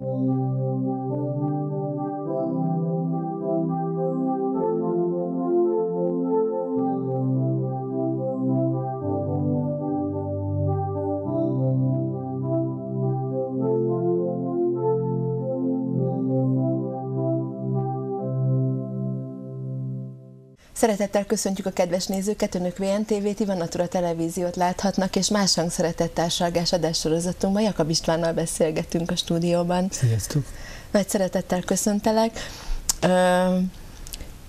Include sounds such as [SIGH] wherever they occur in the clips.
Música Szeretettel köszöntjük a kedves nézőket, Önök VNTV-t, Ivan Natura televíziót láthatnak, és más hangszeretettársalgás adássorozatunkban Jakab Istvánnal beszélgetünk a stúdióban. Sziasztok! Nagy szeretettel köszöntelek.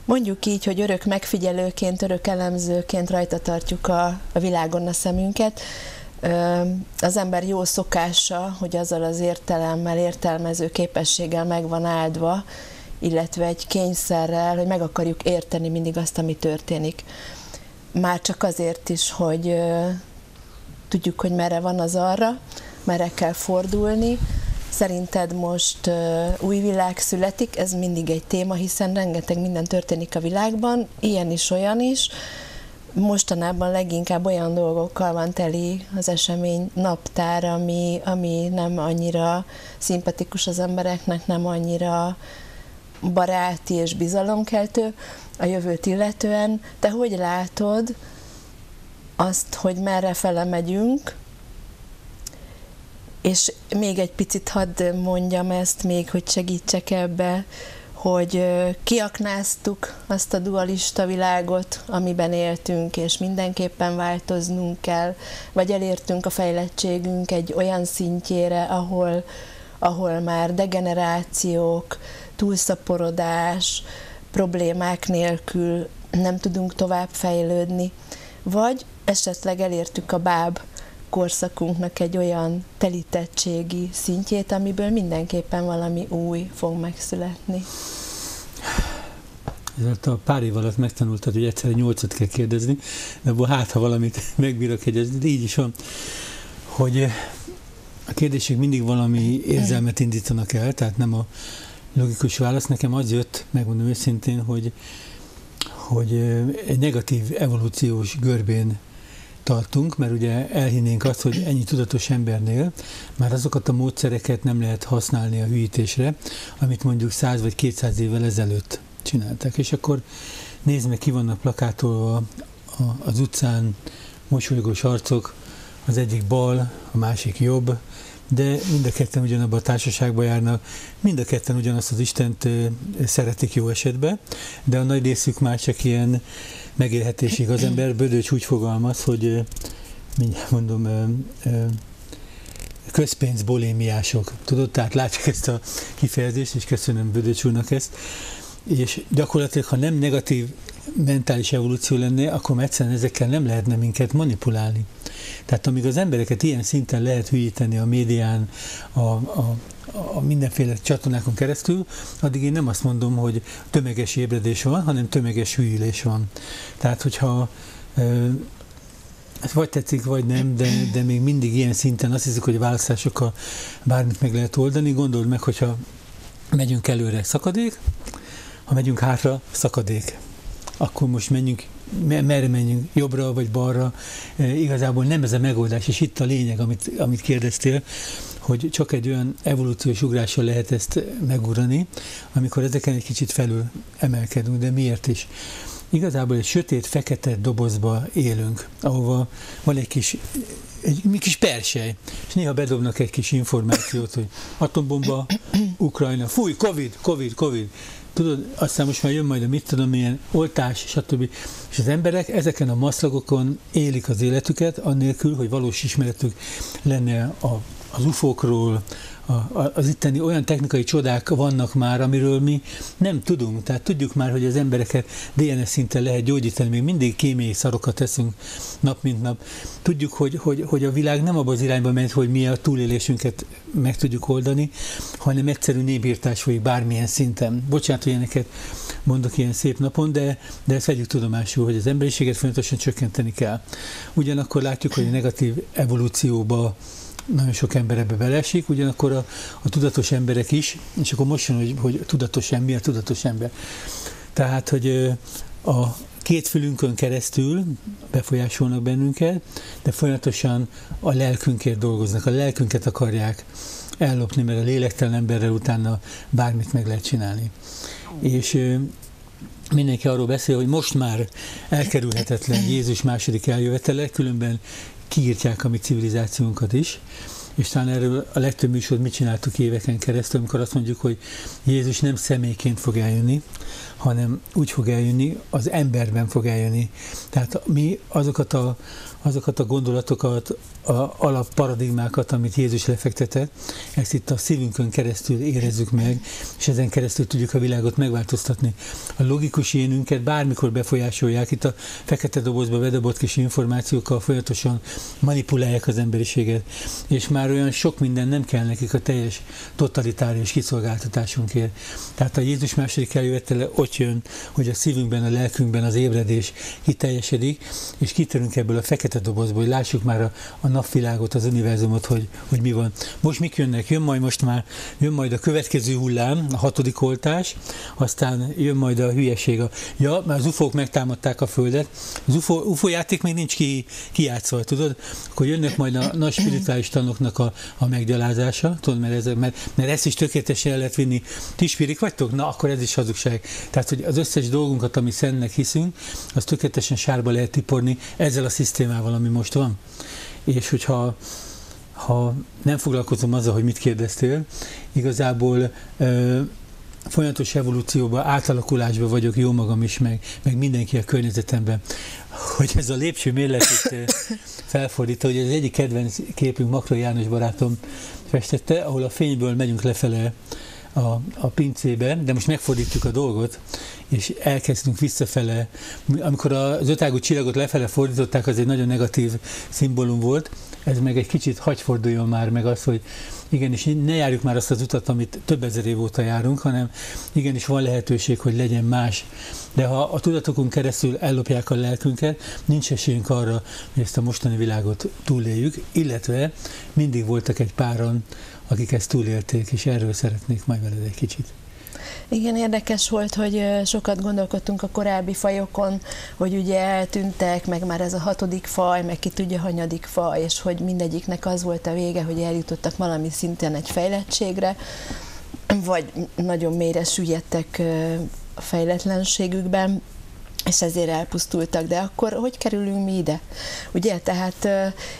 Mondjuk így, hogy örök megfigyelőként, örök elemzőként rajta tartjuk a, a világon a szemünket. Az ember jó szokása, hogy azzal az értelemmel, értelmező képességgel megvan áldva, illetve egy kényszerrel, hogy meg akarjuk érteni mindig azt, ami történik. Már csak azért is, hogy tudjuk, hogy merre van az arra, merre kell fordulni. Szerinted most új világ születik, ez mindig egy téma, hiszen rengeteg minden történik a világban, ilyen is, olyan is. Mostanában leginkább olyan dolgokkal van teli az esemény naptár, ami, ami nem annyira szimpatikus az embereknek, nem annyira baráti és bizalomkeltő a jövőt illetően. Te hogy látod azt, hogy merre fele megyünk, és még egy picit hadd mondjam ezt még, hogy segítsek ebbe, hogy kiaknáztuk azt a dualista világot, amiben éltünk, és mindenképpen változnunk kell, vagy elértünk a fejlettségünk egy olyan szintjére, ahol, ahol már degenerációk, túlszaporodás, problémák nélkül nem tudunk tovább fejlődni, vagy esetleg elértük a báb korszakunknak egy olyan telítettségi szintjét, amiből mindenképpen valami új fog megszületni. Ez a pár év alatt megtanultad, hogy egyszerre nyolcat kell kérdezni, de abból hát, ha valamit megbírok egyezni, de így is van, hogy a kérdések mindig valami érzelmet indítanak el, tehát nem a logikus válasz. Nekem az jött, megmondom őszintén, hogy, hogy egy negatív evolúciós görbén tartunk, mert ugye elhinnénk azt, hogy ennyi tudatos embernél már azokat a módszereket nem lehet használni a hűítésre, amit mondjuk 100 vagy 200 évvel ezelőtt csináltak. És akkor nézd meg, ki vannak plakátolva az utcán, mosolygós arcok, az egyik bal, a másik jobb, de mind a ketten ugyanabban a társaságban járnak, mind a ketten ugyanazt az Istent szeretik jó esetben, de a nagy részük már csak ilyen megélhetésig az ember. Bödöcs úgy fogalmaz, hogy mindjárt mondom, közpénz bolémiások. Tudod, tehát látjuk ezt a kifejezést, és köszönöm Bödöcs úrnak ezt. És gyakorlatilag, ha nem negatív mentális evolúció lenne, akkor egyszerűen ezekkel nem lehetne minket manipulálni. Tehát amíg az embereket ilyen szinten lehet hülyíteni a médián, a, a, a mindenféle csatornákon keresztül, addig én nem azt mondom, hogy tömeges ébredés van, hanem tömeges hűlés van. Tehát, hogyha ez vagy tetszik, vagy nem, de, de még mindig ilyen szinten azt hiszük, hogy a választásokkal bármit meg lehet oldani. Gondold meg, hogyha megyünk előre, szakadék, ha megyünk hátra, szakadék. Akkor most menjünk merre menjünk, jobbra vagy balra, e, igazából nem ez a megoldás, és itt a lényeg, amit, amit kérdeztél, hogy csak egy olyan evolúciós ugrással lehet ezt megugrani, amikor ezeken egy kicsit felül emelkedünk, de miért is? Igazából egy sötét, fekete dobozba élünk, ahova van egy kis egy kis persely, és néha bedobnak egy kis információt, hogy atombomba, Ukrajna, fúj, Covid, Covid, Covid tudod, aztán most már jön majd a mit tudom, milyen oltás, stb. És az emberek ezeken a maszlagokon élik az életüket, annélkül, hogy valós ismeretük lenne a, az ufókról, a, az itteni olyan technikai csodák vannak már, amiről mi nem tudunk. Tehát tudjuk már, hogy az embereket DNS szinten lehet gyógyítani, még mindig kémiai szarokat teszünk nap mint nap. Tudjuk, hogy, hogy, hogy a világ nem abban az irányba ment, hogy mi a túlélésünket meg tudjuk oldani, hanem egyszerű népírtás folyik bármilyen szinten. Bocsánat, hogy ilyeneket mondok ilyen szép napon, de, de ezt vegyük tudomásul, hogy az emberiséget folyamatosan csökkenteni kell. Ugyanakkor látjuk, hogy a negatív evolúcióba nagyon sok ember ebbe belesik, ugyanakkor a, a tudatos emberek is, és akkor most jön, hogy, hogy tudatos ember, mi a tudatos ember. Tehát, hogy a két fülünkön keresztül befolyásolnak bennünket, de folyamatosan a lelkünkért dolgoznak, a lelkünket akarják ellopni, mert a lélektelen emberrel utána bármit meg lehet csinálni. És mindenki arról beszél, hogy most már elkerülhetetlen Jézus második eljövetele, különben kiírtják a mi civilizációnkat is, és talán erről a legtöbb műsor mit csináltuk éveken keresztül, amikor azt mondjuk, hogy Jézus nem személyként fog eljönni, hanem úgy fog eljönni, az emberben fog eljönni. Tehát mi azokat a, azokat a gondolatokat, a alapparadigmákat, amit Jézus lefektetett, ezt itt a szívünkön keresztül érezzük meg, és ezen keresztül tudjuk a világot megváltoztatni. A logikus énünket bármikor befolyásolják, itt a fekete dobozba bedobott kis információkkal folyamatosan manipulálják az emberiséget, és már olyan sok minden nem kell nekik a teljes totalitárius kiszolgáltatásunkért. Tehát a Jézus második eljövetele ott jön, hogy a szívünkben, a lelkünkben az ébredés kiteljesedik, és kitörünk ebből a fekete dobozból, hogy lássuk már a, a napvilágot, az univerzumot, hogy, hogy mi van. Most mik jönnek? Jön majd most már, jön majd a következő hullám, a hatodik oltás, aztán jön majd a hülyeség. A, ja, már az ufók megtámadták a Földet, az UFO, UFO játék még nincs ki, kijátszva, tudod? Akkor jönnek majd a nagy spirituális tanoknak a, a meggyalázása, tudod, mert, ez, mert, mert ezt is tökéletesen el lehet vinni. Ti spirik vagytok? Na, akkor ez is hazugság. Tehát, hogy az összes dolgunkat, ami szentnek hiszünk, az tökéletesen sárba lehet tiporni ezzel a szisztémával, ami most van és hogyha ha nem foglalkozom azzal, hogy mit kérdeztél, igazából ö, folyamatos evolúcióban, átalakulásban vagyok jó magam is, meg, meg mindenki a környezetemben. Hogy ez a lépcső mérletét felfordítja, hogy az egyik kedvenc képünk Makro János barátom festette, ahol a fényből megyünk lefele a, a pincébe, de most megfordítjuk a dolgot, és elkezdtünk visszafele. Amikor az ötágú csillagot lefele fordították, az egy nagyon negatív szimbólum volt, ez meg egy kicsit hagyforduljon már meg az, hogy igenis ne járjuk már azt az utat, amit több ezer év óta járunk, hanem igenis van lehetőség, hogy legyen más. De ha a tudatokon keresztül ellopják a lelkünket, nincs esélyünk arra, hogy ezt a mostani világot túléljük, illetve mindig voltak egy páran, akik ezt túlélték, és erről szeretnék majd veled egy kicsit. Igen, érdekes volt, hogy sokat gondolkodtunk a korábbi fajokon, hogy ugye eltűntek, meg már ez a hatodik faj, meg ki tudja, hanyadik faj, és hogy mindegyiknek az volt a vége, hogy eljutottak valami szinten egy fejlettségre, vagy nagyon mélyre süllyedtek a fejletlenségükben, és ezért elpusztultak. De akkor hogy kerülünk mi ide? Ugye, tehát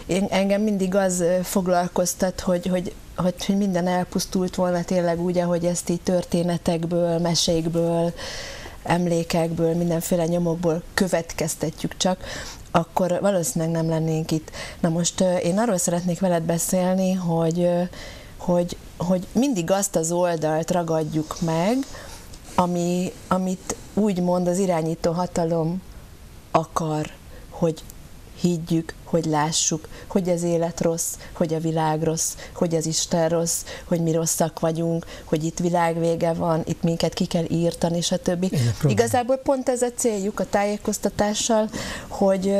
én, engem mindig az foglalkoztat, hogy, hogy hogy, hogy minden elpusztult volna tényleg úgy, ahogy ezt így történetekből, mesékből, emlékekből, mindenféle nyomokból következtetjük csak, akkor valószínűleg nem lennénk itt. Na most én arról szeretnék veled beszélni, hogy, hogy, hogy mindig azt az oldalt ragadjuk meg, ami, amit úgy mond az irányító hatalom akar, hogy higgyük, hogy lássuk, hogy az élet rossz, hogy a világ rossz, hogy az Isten rossz, hogy mi rosszak vagyunk, hogy itt világvége van, itt minket ki kell írtani, stb. Igazából pont ez a céljuk a tájékoztatással, hogy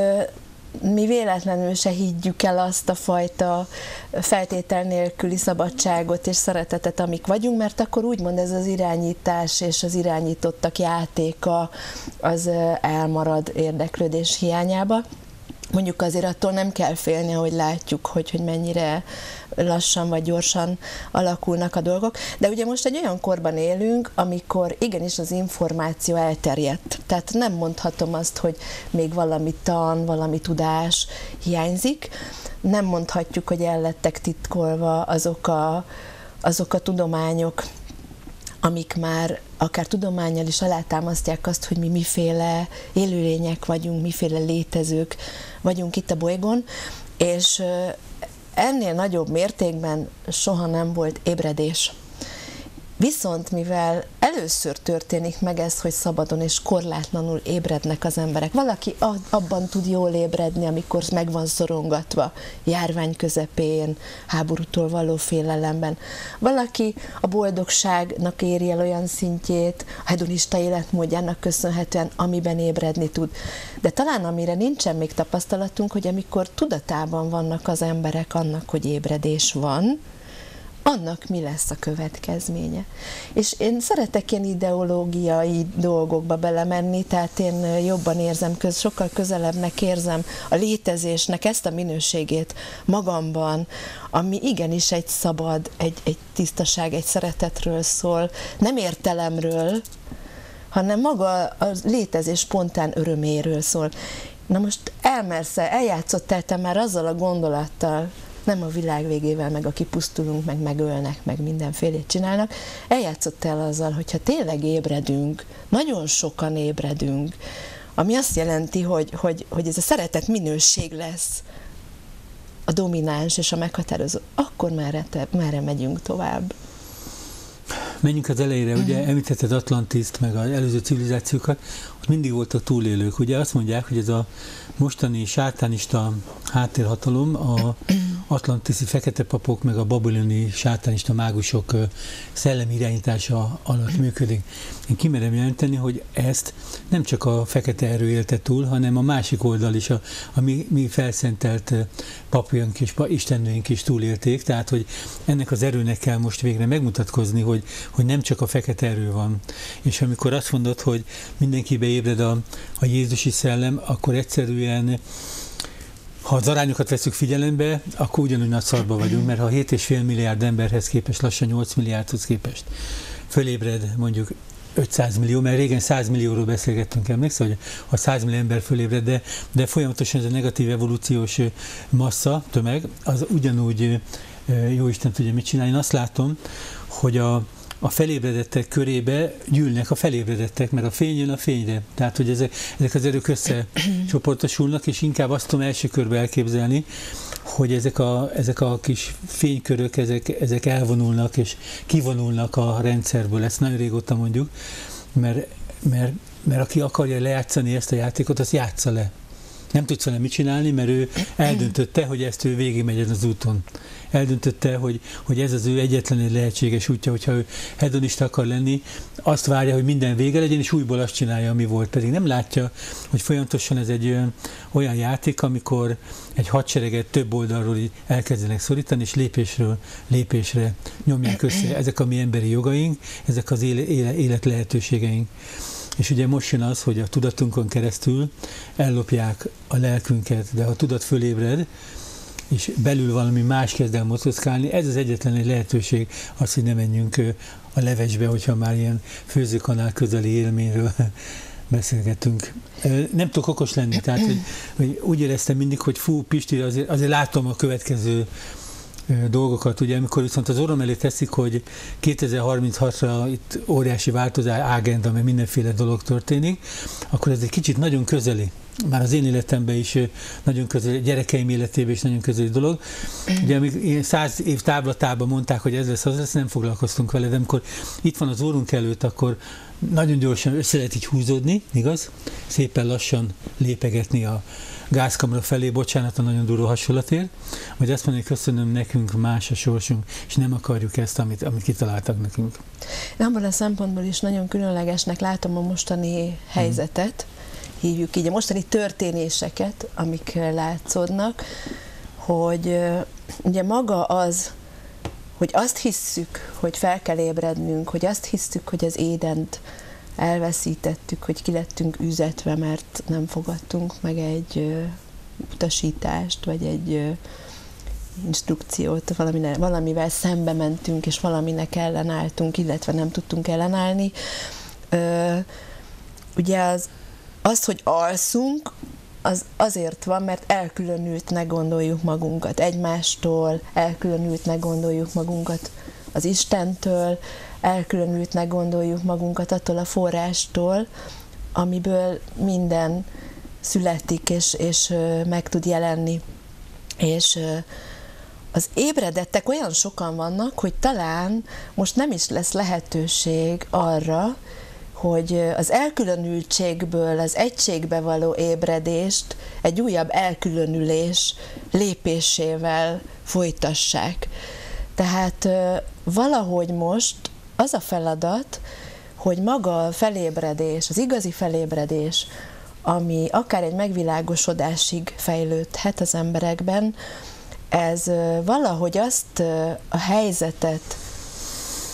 mi véletlenül se higgyük el azt a fajta feltétel nélküli szabadságot és szeretetet, amik vagyunk, mert akkor úgymond ez az irányítás és az irányítottak játéka az elmarad érdeklődés hiányába mondjuk azért attól nem kell félni, hogy látjuk, hogy, hogy mennyire lassan vagy gyorsan alakulnak a dolgok. De ugye most egy olyan korban élünk, amikor igenis az információ elterjedt. Tehát nem mondhatom azt, hogy még valami tan, valami tudás hiányzik. Nem mondhatjuk, hogy el lettek titkolva azok a, azok a tudományok, amik már akár tudományjal is alátámasztják azt, hogy mi miféle élőlények vagyunk, miféle létezők vagyunk itt a bolygón, és ennél nagyobb mértékben soha nem volt ébredés. Viszont mivel először történik meg ez, hogy szabadon és korlátlanul ébrednek az emberek, valaki abban tud jól ébredni, amikor meg van szorongatva, járvány közepén, háborútól való félelemben. Valaki a boldogságnak éri el olyan szintjét, a hedonista életmódjának köszönhetően, amiben ébredni tud. De talán amire nincsen még tapasztalatunk, hogy amikor tudatában vannak az emberek annak, hogy ébredés van, annak mi lesz a következménye. És én szeretek ilyen ideológiai dolgokba belemenni, tehát én jobban érzem, köz, sokkal közelebbnek érzem a létezésnek ezt a minőségét magamban, ami igenis egy szabad, egy, egy tisztaság, egy szeretetről szól, nem értelemről, hanem maga a létezés spontán öröméről szól. Na most elmersz-e, eljátszottál te már azzal a gondolattal, nem a világ végével, meg a kipusztulunk, meg megölnek, meg mindenfélét csinálnak. Eljátszott el azzal, hogyha tényleg ébredünk, nagyon sokan ébredünk, ami azt jelenti, hogy, hogy, hogy ez a szeretet minőség lesz a domináns és a meghatározó, akkor már merre megyünk tovább. Menjünk az elejére, ugye uh-huh. említetted Atlantiszt, meg az előző civilizációkat, ott mindig voltak túlélők. Ugye azt mondják, hogy ez a mostani sátánista háttérhatalom a atlantiszi fekete papok, meg a babiloni sátánista mágusok szellemi irányítása alatt működik. Én kimerem jelenteni, hogy ezt nem csak a fekete erő élte túl, hanem a másik oldal is, a, a mi, mi felszentelt papjunk és istennőink is túlélték, tehát hogy ennek az erőnek kell most végre megmutatkozni, hogy, hogy nem csak a fekete erő van. És amikor azt mondod, hogy mindenkibe ébred a, a Jézusi szellem, akkor egyszerűen ha az arányokat veszük figyelembe, akkor ugyanúgy nagy szarba vagyunk, mert ha 7,5 milliárd emberhez képest, lassan 8 milliárdhoz képest fölébred mondjuk 500 millió, mert régen 100 millióról beszélgettünk, emlékszel, hogy a 100 millió ember fölébred, de, de folyamatosan ez a negatív evolúciós massza, tömeg, az ugyanúgy jó Isten tudja mit csinálni. Én azt látom, hogy a, a felébredettek körébe gyűlnek a felébredettek, mert a fény jön a fényre. Tehát, hogy ezek, ezek az erők összecsoportosulnak, és inkább azt tudom első körbe elképzelni, hogy ezek a, ezek a kis fénykörök, ezek, ezek elvonulnak és kivonulnak a rendszerből. Ezt nagyon régóta mondjuk, mert, mert, mert aki akarja lejátszani ezt a játékot, az játsza le. Nem tudsz vele mit csinálni, mert ő eldöntötte, hogy ezt ő végigmegy az úton eldöntötte, hogy, hogy ez az ő egyetlen egy lehetséges útja, hogyha ő hedonista akar lenni, azt várja, hogy minden vége legyen, és újból azt csinálja, ami volt. Pedig nem látja, hogy folyamatosan ez egy olyan, játék, amikor egy hadsereget több oldalról elkezdenek szorítani, és lépésről lépésre nyomják össze. Ezek a mi emberi jogaink, ezek az élet lehetőségeink. És ugye most jön az, hogy a tudatunkon keresztül ellopják a lelkünket, de ha a tudat fölébred, és belül valami más kezd el motoszkálni. Ez az egyetlen egy lehetőség, az, hogy ne menjünk a levesbe, hogyha már ilyen főzőkanál közeli élményről [LAUGHS] beszélgetünk. Nem tudok okos lenni, tehát hogy, hogy úgy éreztem mindig, hogy fú, Pisti, azért, azért látom a következő dolgokat, ugye amikor viszont az orrom elé teszik, hogy 2036-ra itt óriási változás, ágenda, mert mindenféle dolog történik, akkor ez egy kicsit nagyon közeli már az én életemben is nagyon közeli, gyerekeim életében is nagyon közeli dolog. Ugye amíg száz év távlatában mondták, hogy ez lesz, az lesz, nem foglalkoztunk vele, de amikor itt van az órunk előtt, akkor nagyon gyorsan össze így húzódni, igaz? Szépen lassan lépegetni a gázkamra felé, bocsánat a nagyon durva hasonlatért, vagy azt mondani, hogy köszönöm, nekünk más a sorsunk, és nem akarjuk ezt, amit, amit kitaláltak nekünk. Abban a szempontból is nagyon különlegesnek látom a mostani helyzetet, hmm hívjuk így, a mostani történéseket, amik látszódnak, hogy ugye maga az, hogy azt hisszük, hogy fel kell ébrednünk, hogy azt hisszük, hogy az édent elveszítettük, hogy ki lettünk üzetve, mert nem fogadtunk meg egy utasítást, vagy egy instrukciót, valamine, valamivel szembe mentünk, és valaminek ellenálltunk, illetve nem tudtunk ellenállni. Ugye az az, hogy alszunk, az azért van, mert elkülönültnek gondoljuk magunkat egymástól, elkülönültnek gondoljuk magunkat az Istentől, elkülönültnek gondoljuk magunkat attól a forrástól, amiből minden születik és, és meg tud jelenni. És az ébredettek olyan sokan vannak, hogy talán most nem is lesz lehetőség arra, hogy az elkülönültségből az egységbe való ébredést egy újabb elkülönülés lépésével folytassák. Tehát valahogy most az a feladat, hogy maga a felébredés, az igazi felébredés, ami akár egy megvilágosodásig fejlődhet az emberekben, ez valahogy azt a helyzetet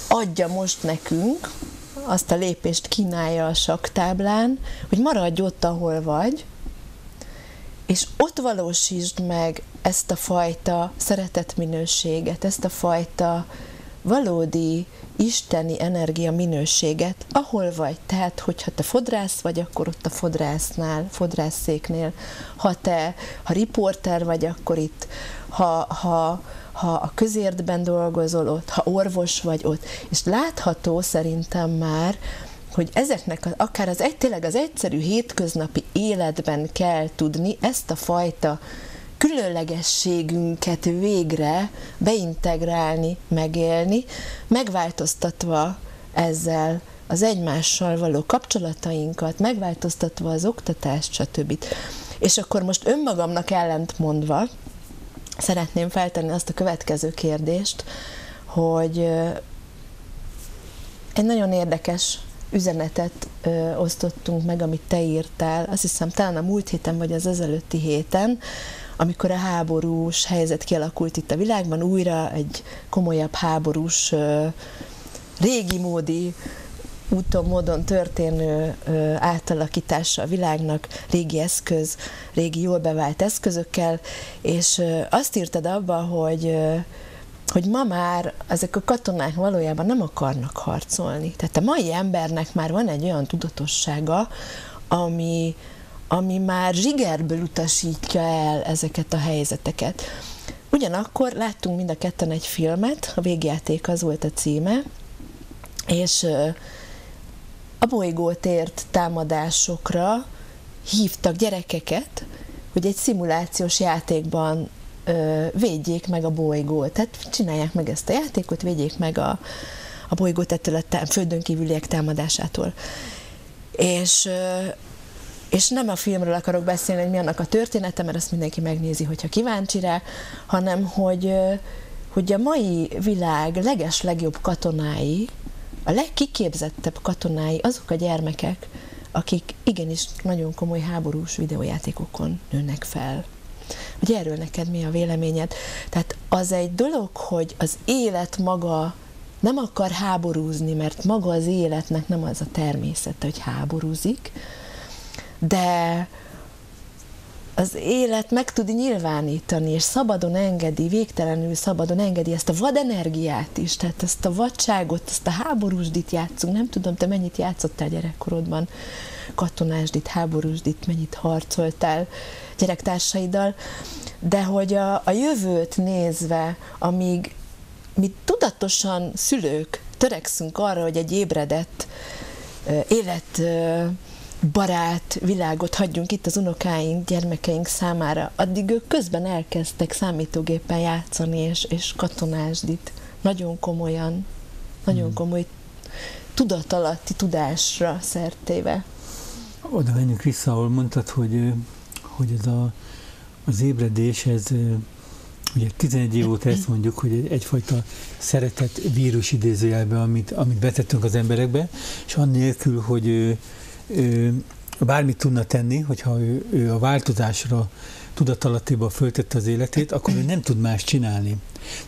adja most nekünk, azt a lépést kínálja a saktáblán, hogy maradj ott, ahol vagy, és ott valósítsd meg ezt a fajta szeretetminőséget, ezt a fajta valódi isteni energia minőséget, ahol vagy. Tehát, hogyha te fodrász vagy, akkor ott a fodrásznál, fodrászszéknél. Ha te, ha riporter vagy, akkor itt. Ha, ha, ha a közértben dolgozol ott, ha orvos vagy ott. És látható szerintem már, hogy ezeknek akár az egy, tényleg az egyszerű hétköznapi életben kell tudni ezt a fajta különlegességünket végre beintegrálni, megélni, megváltoztatva ezzel az egymással való kapcsolatainkat, megváltoztatva az oktatást, stb. És akkor most önmagamnak ellent mondva, szeretném feltenni azt a következő kérdést, hogy egy nagyon érdekes üzenetet osztottunk meg, amit te írtál, azt hiszem talán a múlt héten vagy az ezelőtti héten, amikor a háborús helyzet kialakult itt a világban, újra egy komolyabb háborús, régi módi úton, módon történő átalakítása a világnak, régi eszköz, régi jól bevált eszközökkel, és azt írtad abba, hogy hogy ma már ezek a katonák valójában nem akarnak harcolni. Tehát a mai embernek már van egy olyan tudatossága, ami, ami már zsigerből utasítja el ezeket a helyzeteket. Ugyanakkor láttunk mind a ketten egy filmet, a végjáték az volt a címe, és a bolygót ért támadásokra hívtak gyerekeket, hogy egy szimulációs játékban védjék meg a bolygót. Tehát csinálják meg ezt a játékot, védjék meg a, a bolygót ettől a tá- földön kívüliek támadásától. És, és nem a filmről akarok beszélni, hogy mi annak a története, mert azt mindenki megnézi, hogyha kíváncsi rá, hanem hogy, hogy a mai világ leges legjobb katonái, a legkiképzettebb katonái azok a gyermekek, akik igenis nagyon komoly háborús videójátékokon nőnek fel hogy erről neked mi a véleményed. Tehát az egy dolog, hogy az élet maga nem akar háborúzni, mert maga az életnek nem az a természete, hogy háborúzik, de az élet meg tud nyilvánítani, és szabadon engedi, végtelenül szabadon engedi ezt a vadenergiát is, tehát ezt a vadságot, ezt a háborúsdit játszunk. Nem tudom, te mennyit játszottál gyerekkorodban, katonásdit, háborúsdit, mennyit harcoltál gyerektársaiddal, de hogy a, a jövőt nézve, amíg mi tudatosan szülők törekszünk arra, hogy egy ébredett élet barát világot hagyjunk itt az unokáink, gyermekeink számára, addig ők közben elkezdtek számítógépen játszani, és, és katonásdit. Nagyon komolyan, nagyon hmm. komoly tudatalatti tudásra szertéve. Oda menjünk vissza, ahol mondtad, hogy, hogy ez a, az ébredés, ez ugye 11 év óta ezt mondjuk, hogy egy, egyfajta szeretett vírus idézőjelbe, amit, amit betettünk az emberekbe, és annélkül, hogy ő, bármit tudna tenni, hogyha ő, ő a változásra tudatalattiba föltette az életét, akkor ő nem tud más csinálni.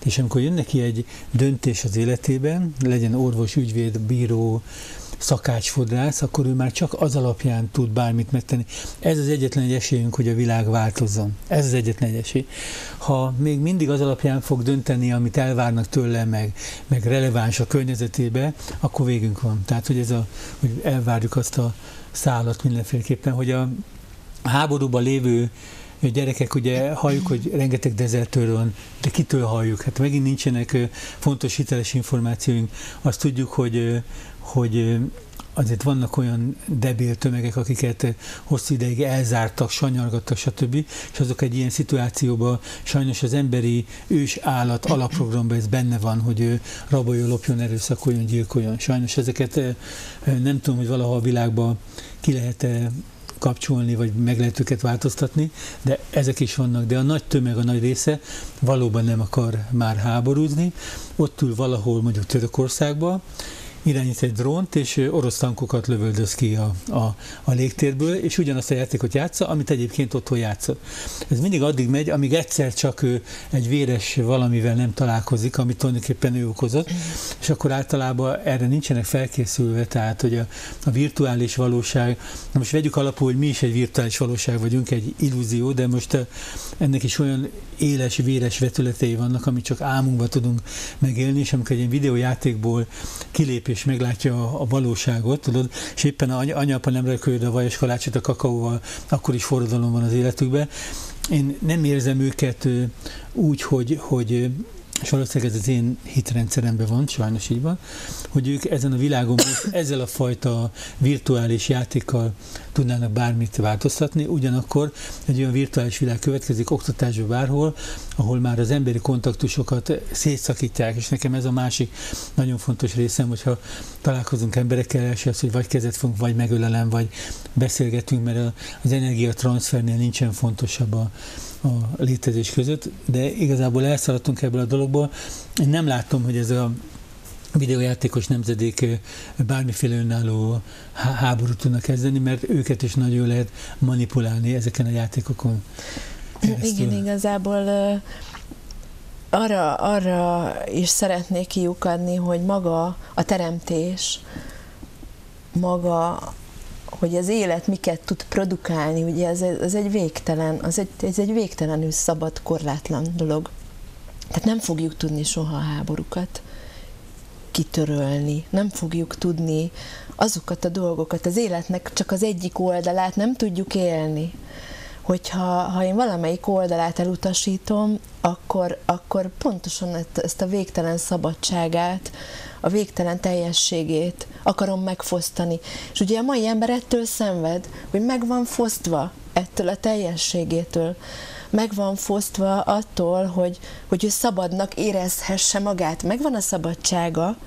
És amikor jön neki egy döntés az életében, legyen orvos, ügyvéd, bíró, szakácsfodrász, akkor ő már csak az alapján tud bármit megtenni. Ez az egyetlen egy esélyünk, hogy a világ változzon. Ez az egyetlen egy esély. Ha még mindig az alapján fog dönteni, amit elvárnak tőle, meg, meg releváns a környezetébe, akkor végünk van. Tehát, hogy ez a, hogy elvárjuk azt a szállat mindenféleképpen, hogy a háborúban lévő gyerekek, ugye halljuk, hogy rengeteg dezertőr van, de kitől halljuk? Hát megint nincsenek fontos hiteles információink. Azt tudjuk, hogy hogy azért vannak olyan debil tömegek, akiket hosszú ideig elzártak, sanyargattak, stb. És azok egy ilyen szituációban sajnos az emberi ős állat alapprogramban ez benne van, hogy ő raboljon, lopjon, erőszakoljon, gyilkoljon. Sajnos ezeket nem tudom, hogy valaha a világban ki lehet -e kapcsolni, vagy meg lehet őket változtatni, de ezek is vannak. De a nagy tömeg, a nagy része valóban nem akar már háborúzni. Ott ül valahol mondjuk Törökországban, irányít egy drónt, és orosz tankokat lövöldöz ki a, a, a légtérből, és ugyanazt a játékot játsza, amit egyébként otthon játszott. Ez mindig addig megy, amíg egyszer csak ő egy véres valamivel nem találkozik, amit tulajdonképpen ő okozott, és akkor általában erre nincsenek felkészülve, tehát hogy a, a virtuális valóság, na most vegyük alapul, hogy mi is egy virtuális valóság vagyunk, egy illúzió, de most ennek is olyan éles, véres vetületei vannak, amit csak álmunkban tudunk megélni, és amikor egy ilyen videójátékból kilép és meglátja a, a valóságot, tudod, és éppen a anyapa nem rekőd a vajas kalácsot a kakaóval, akkor is forradalom van az életükben. Én nem érzem őket úgy, hogy, hogy és valószínűleg ez az én hitrendszeremben van, sajnos így van, hogy ők ezen a világon most [COUGHS] ezzel a fajta virtuális játékkal tudnának bármit változtatni, ugyanakkor egy olyan virtuális világ következik oktatásban bárhol, ahol már az emberi kontaktusokat szétszakítják, és nekem ez a másik nagyon fontos részem, hogyha találkozunk emberekkel, első az, hogy vagy kezet fogunk, vagy megölelem, vagy beszélgetünk, mert az energiatranszfernél nincsen fontosabb a, a létezés között, de igazából elszaladtunk ebből a dologból. Én nem látom, hogy ez a videójátékos nemzedék bármiféle önálló háborút tudnak kezdeni, mert őket is nagyon lehet manipulálni ezeken a játékokon. Igen, igazából arra, arra is szeretnék kiukadni, hogy maga a teremtés, maga hogy az élet miket tud produkálni, ugye ez, ez egy végtelen, az egy, ez egy végtelenül szabad, korlátlan dolog. Tehát nem fogjuk tudni soha a háborúkat kitörölni, nem fogjuk tudni azokat a dolgokat, az életnek csak az egyik oldalát nem tudjuk élni. Hogyha ha én valamelyik oldalát elutasítom, akkor, akkor pontosan ezt a végtelen szabadságát, a végtelen teljességét akarom megfosztani. És ugye a mai ember ettől szenved, hogy meg van fosztva ettől a teljességétől. Meg van fosztva attól, hogy, hogy ő szabadnak érezhesse magát. Megvan a szabadsága,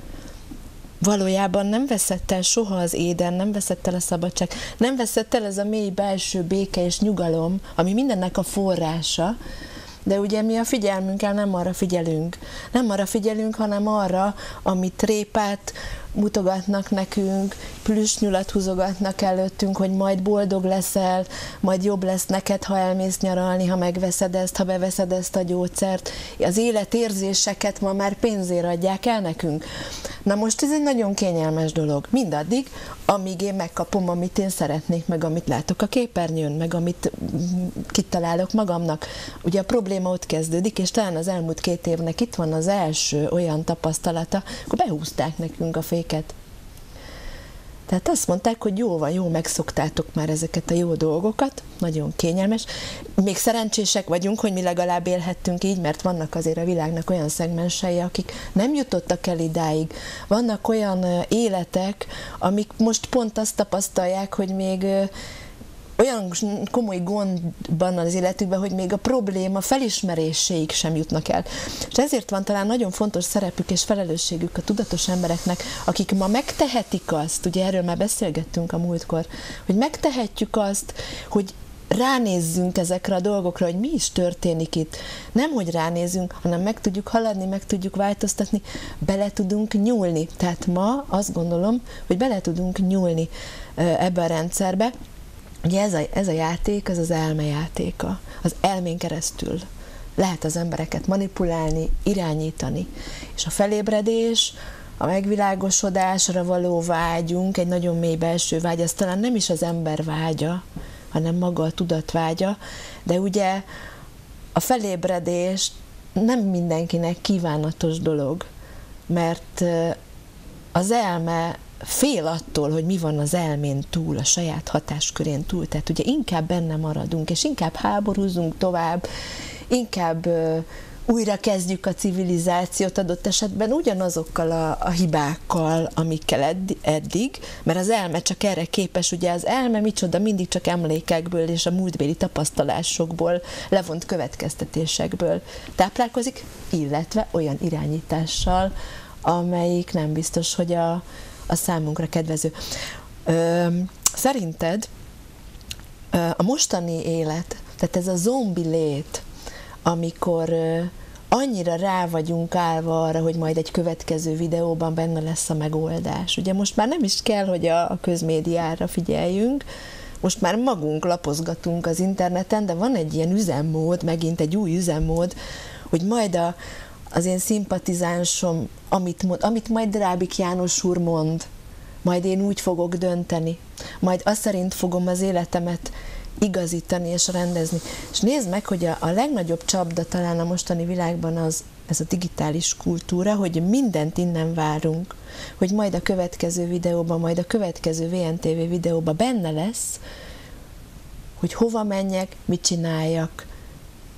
valójában nem veszett el soha az éden, nem veszett el a szabadság, nem veszett el ez a mély belső béke és nyugalom, ami mindennek a forrása, de ugye mi a figyelmünkkel nem arra figyelünk. Nem arra figyelünk, hanem arra, amit trépát mutogatnak nekünk, plüsnyulat húzogatnak előttünk, hogy majd boldog leszel, majd jobb lesz neked, ha elmész nyaralni, ha megveszed ezt, ha beveszed ezt a gyógyszert. Az életérzéseket ma már pénzért adják el nekünk. Na most ez egy nagyon kényelmes dolog. Mindaddig, amíg én megkapom, amit én szeretnék, meg amit látok a képernyőn, meg amit kitalálok magamnak. Ugye a probléma ott kezdődik, és talán az elmúlt két évnek itt van az első olyan tapasztalata, akkor behúzták nekünk a féket. Tehát azt mondták, hogy jó van, jó, megszoktátok már ezeket a jó dolgokat, nagyon kényelmes. Még szerencsések vagyunk, hogy mi legalább élhettünk így, mert vannak azért a világnak olyan szegmensei, akik nem jutottak el idáig. Vannak olyan életek, amik most pont azt tapasztalják, hogy még olyan komoly gondban az életükben, hogy még a probléma felismeréséig sem jutnak el. És ezért van talán nagyon fontos szerepük és felelősségük a tudatos embereknek, akik ma megtehetik azt, ugye erről már beszélgettünk a múltkor, hogy megtehetjük azt, hogy ránézzünk ezekre a dolgokra, hogy mi is történik itt. Nem, hogy ránézzünk, hanem meg tudjuk haladni, meg tudjuk változtatni, bele tudunk nyúlni. Tehát ma azt gondolom, hogy bele tudunk nyúlni ebbe a rendszerbe, Ugye ez a, ez a játék, az az elme játéka. Az elmén keresztül lehet az embereket manipulálni, irányítani. És a felébredés, a megvilágosodásra való vágyunk, egy nagyon mély belső vágy, ez talán nem is az ember vágya, hanem maga a tudat vágya, de ugye a felébredés nem mindenkinek kívánatos dolog, mert az elme fél attól, hogy mi van az elmén túl, a saját hatáskörén túl. Tehát ugye inkább benne maradunk, és inkább háborúzunk tovább, inkább újra kezdjük a civilizációt adott esetben ugyanazokkal a, a hibákkal, amikkel eddig, mert az elme csak erre képes, ugye az elme micsoda, mindig csak emlékekből és a múltbéli tapasztalásokból levont következtetésekből táplálkozik, illetve olyan irányítással, amelyik nem biztos, hogy a, a számunkra kedvező. Ö, szerinted a mostani élet, tehát ez a zombi lét, amikor annyira rá vagyunk állva arra, hogy majd egy következő videóban benne lesz a megoldás. Ugye most már nem is kell, hogy a közmédiára figyeljünk, most már magunk lapozgatunk az interneten, de van egy ilyen üzemmód, megint egy új üzemmód, hogy majd a, az én szimpatizánsom, amit, mond, amit majd Drábik János úr mond, majd én úgy fogok dönteni, majd azt szerint fogom az életemet igazítani és rendezni. És nézd meg, hogy a, a legnagyobb csapda talán a mostani világban az ez a digitális kultúra, hogy mindent innen várunk, hogy majd a következő videóban, majd a következő VNTV videóban benne lesz, hogy hova menjek, mit csináljak,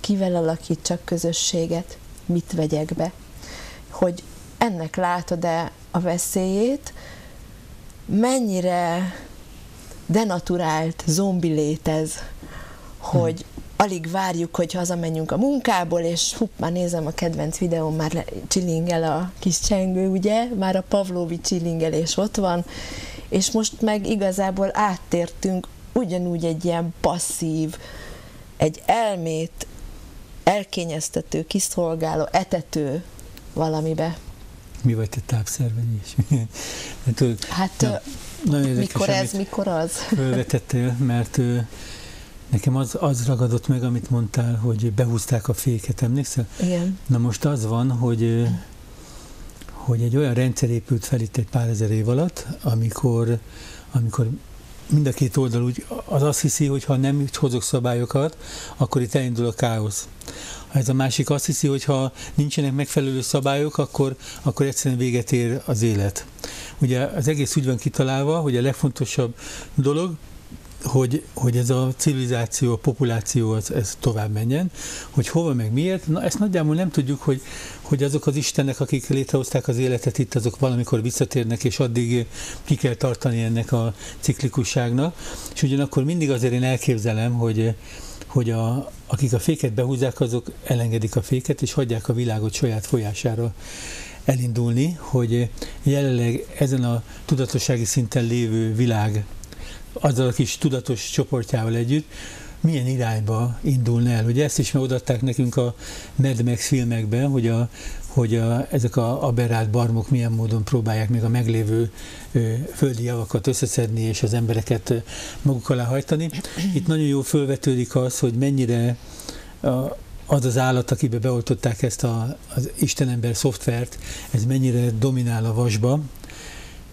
kivel alakítsak közösséget, mit vegyek be. Hogy ennek látod-e a veszélyét, mennyire denaturált zombi létez, hogy alig várjuk, hogy hazamenjünk a munkából, és hupp, már nézem a kedvenc videón, már le, csillingel a kis csengő, ugye, már a Pavlovi csillingelés ott van, és most meg igazából áttértünk ugyanúgy egy ilyen passzív, egy elmét elkényeztető, kiszolgáló, etető valamibe. Mi vagy te tápszerveny is? [LAUGHS] hát, hát na, mikor ez, mikor az? [LAUGHS] Felvetettél, mert Nekem az, az ragadott meg, amit mondtál, hogy behúzták a féket, emlékszel? Igen. Na most az van, hogy hogy egy olyan rendszer épült fel itt egy pár ezer év alatt, amikor, amikor mind a két oldal úgy az azt hiszi, hogy ha nem hozok szabályokat, akkor itt elindul a káosz. Ez a másik azt hiszi, hogy ha nincsenek megfelelő szabályok, akkor, akkor egyszerűen véget ér az élet. Ugye az egész úgy van kitalálva, hogy a legfontosabb dolog, hogy, hogy ez a civilizáció, a populáció az, ez tovább menjen, hogy hova meg miért, na ezt nagyjából nem tudjuk, hogy, hogy azok az istenek, akik létrehozták az életet itt, azok valamikor visszatérnek, és addig ki kell tartani ennek a ciklikusságnak, és ugyanakkor mindig azért én elképzelem, hogy, hogy a, akik a féket behúzzák, azok elengedik a féket, és hagyják a világot saját folyására elindulni, hogy jelenleg ezen a tudatossági szinten lévő világ azzal a kis tudatos csoportjával együtt, milyen irányba indulna el. Ugye ezt is megodatták nekünk a Mad Max filmekben, hogy, a, hogy a, ezek a aberrált barmok milyen módon próbálják még a meglévő ö, földi javakat összeszedni és az embereket maguk alá hajtani. Itt nagyon jó fölvetődik az, hogy mennyire a, az az állat, akibe beoltották ezt a, az Istenember szoftvert, ez mennyire dominál a vasba,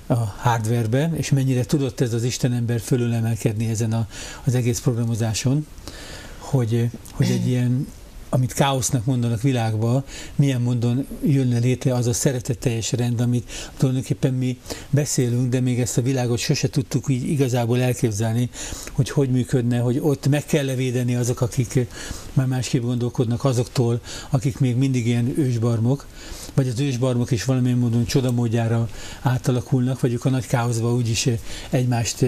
a hardwarebe, és mennyire tudott ez az Istenember fölülemelkedni ezen a, az egész programozáson, hogy, hogy egy ilyen amit káosznak mondanak világba, milyen módon jönne létre az a szeretetteljes rend, amit tulajdonképpen mi beszélünk, de még ezt a világot sose tudtuk így igazából elképzelni, hogy hogy működne, hogy ott meg kell levédeni azok, akik már másképp gondolkodnak azoktól, akik még mindig ilyen ősbarmok, vagy az ősbarmok is valamilyen módon csodamódjára átalakulnak, vagy ők a nagy káoszba úgyis egymást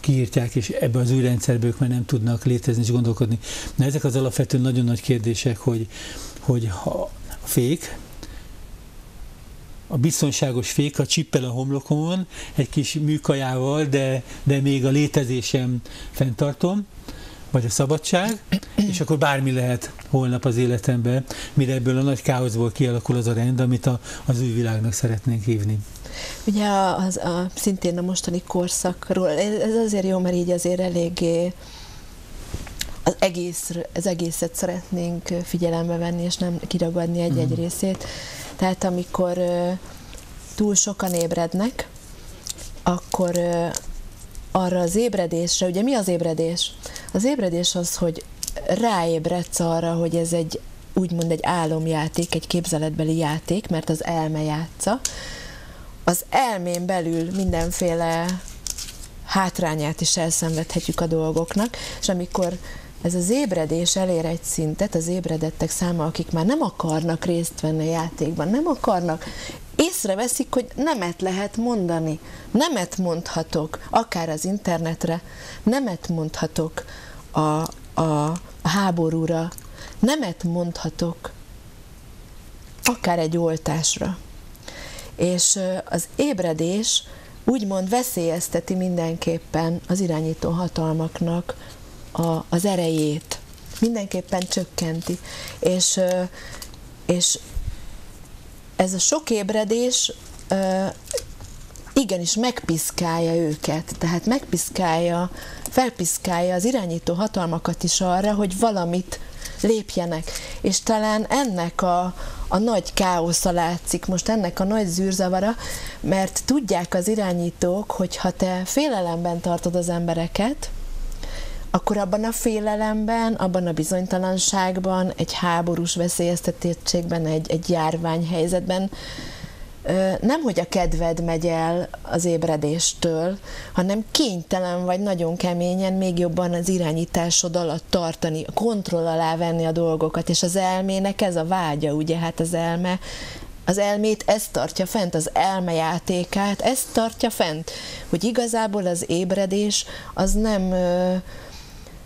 kiírtják, és ebbe az új rendszerbe ők már nem tudnak létezni és gondolkodni. Na ezek az alapvetően nagyon nagy kérdések, hogy, hogy ha a fék, a biztonságos fék a csippel a homlokomon, egy kis műkajával, de, de még a létezésem fenntartom, vagy a szabadság, és akkor bármi lehet holnap az életemben, mire ebből a nagy káoszból kialakul az a rend, amit a, az új világnak szeretnénk hívni. Ugye az, a, szintén a mostani korszakról, ez azért jó, mert így azért eléggé az, egész, az egészet szeretnénk figyelembe venni, és nem kiragadni egy-egy mm. részét. Tehát amikor túl sokan ébrednek, akkor arra az ébredésre, ugye mi az ébredés? Az ébredés az, hogy ráébredsz arra, hogy ez egy úgymond egy álomjáték, egy képzeletbeli játék, mert az elme játsza. Az elmén belül mindenféle hátrányát is elszenvedhetjük a dolgoknak, és amikor ez az ébredés elér egy szintet, az ébredettek száma, akik már nem akarnak részt venni a játékban, nem akarnak, észreveszik, hogy nemet lehet mondani. Nemet mondhatok, akár az internetre, nemet mondhatok a, a, háborúra, nemet mondhatok akár egy oltásra. És az ébredés úgymond veszélyezteti mindenképpen az irányító hatalmaknak a, az erejét. Mindenképpen csökkenti. És És ez a sok ébredés igenis megpiszkálja őket, tehát megpiszkálja, felpiszkálja az irányító hatalmakat is arra, hogy valamit lépjenek. És talán ennek a, a nagy káosza látszik most, ennek a nagy zűrzavara, mert tudják az irányítók, hogy ha te félelemben tartod az embereket, akkor abban a félelemben, abban a bizonytalanságban, egy háborús veszélyeztetettségben, egy, egy járványhelyzetben nem, hogy a kedved megy el az ébredéstől, hanem kénytelen vagy nagyon keményen még jobban az irányításod alatt tartani, kontroll alá venni a dolgokat, és az elmének ez a vágya, ugye, hát az elme az elmét ezt tartja fent, az elmejátékát ezt tartja fent, hogy igazából az ébredés az nem,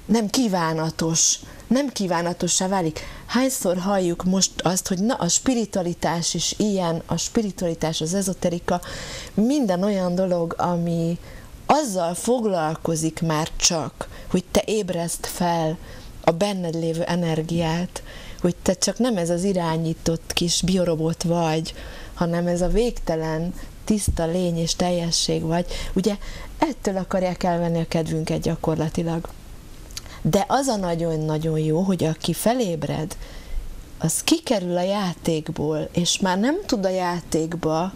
nem kívánatos, nem kívánatossá válik. Hányszor halljuk most azt, hogy na, a spiritualitás is ilyen, a spiritualitás, az ezoterika, minden olyan dolog, ami azzal foglalkozik már csak, hogy te ébreszt fel a benned lévő energiát, hogy te csak nem ez az irányított kis biorobot vagy, hanem ez a végtelen, tiszta lény és teljesség vagy. Ugye ettől akarják elvenni a kedvünket gyakorlatilag. De az a nagyon-nagyon jó, hogy aki felébred, az kikerül a játékból, és már nem tud a játékba